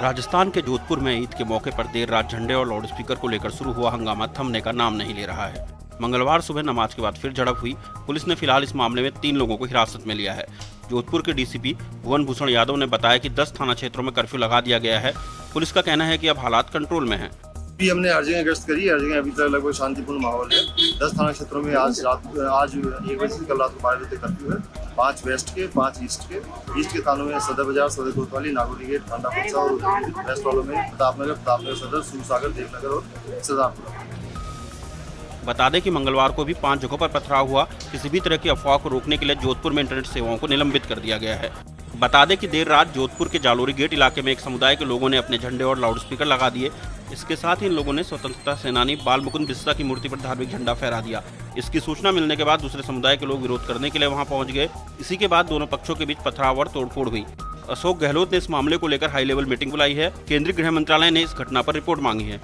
राजस्थान के जोधपुर में ईद के मौके पर देर रात झंडे और लाउडस्पीकर को लेकर शुरू हुआ हंगामा। थमने का नाम नहीं ले रहा है। मंगलवार सुबह नमाज़ के बाद फिर झड़प हुई। पुलिस ने फ़िलहाल इस मामले में तीन लोगों को हिरासत में लिया है। जोधपुर के डीसीपी भुवन भूषण यादव ने बताया कि 10 थाना क्षेत्रों में कर्फ्यू लगा दिया गया है। पुलिस का कहना है कि अब हालात कंट्रोल में हैं। भी हमने हर जगह गश्त करी, हर जगह अभी तक लगभग शांतिपूर्ण माहौल है। दस थाना क्षेत्रों में आज रात, आज एक बजे से कल रात को बारह बजे तक कर्फ्यू है। पाँच वेस्ट के, पाँच ईस्ट के। ईस्ट के थानों में सदर बाज़ार, सदर कोतवाली नागौरी गेट टांडा पुलसा और वेस्ट वालों में प्रतापनगर प्रतापनगर सदर, सूरसागर, देवनगर और सदापुर। बता दें कि मंगलवार को भी पाँच जगहों पर पथराव हुआ। किसी भी तरह की अफवाह को रोकने के लिए जोधपुर में इंटरनेट सेवाओं को निलंबित कर दिया गया है। बता दें कि देर रात जोधपुर के जालोरी गेट इलाके में एक समुदाय के लोगों ने अपने झंडे और लाउडस्पीकर लगा दिए। इसके साथ ही इन लोगों ने स्वतंत्रता सेनानी बाल मुकुंद बिस्सा की मूर्ति पर धार्मिक झंडा फहरा दिया। इसकी सूचना मिलने के बाद दूसरे समुदाय के लोग विरोध करने के लिए वहाँ पहुँच गए। इसी के बाद दोनों पक्षों के बीच पथराव और तोड़फोड़ हुई। अशोक गहलोत ने इस मामले को लेकर हाई लेवल मीटिंग बुलाई है। केंद्रीय गृह मंत्रालय ने इस घटना पर रिपोर्ट मांगी है।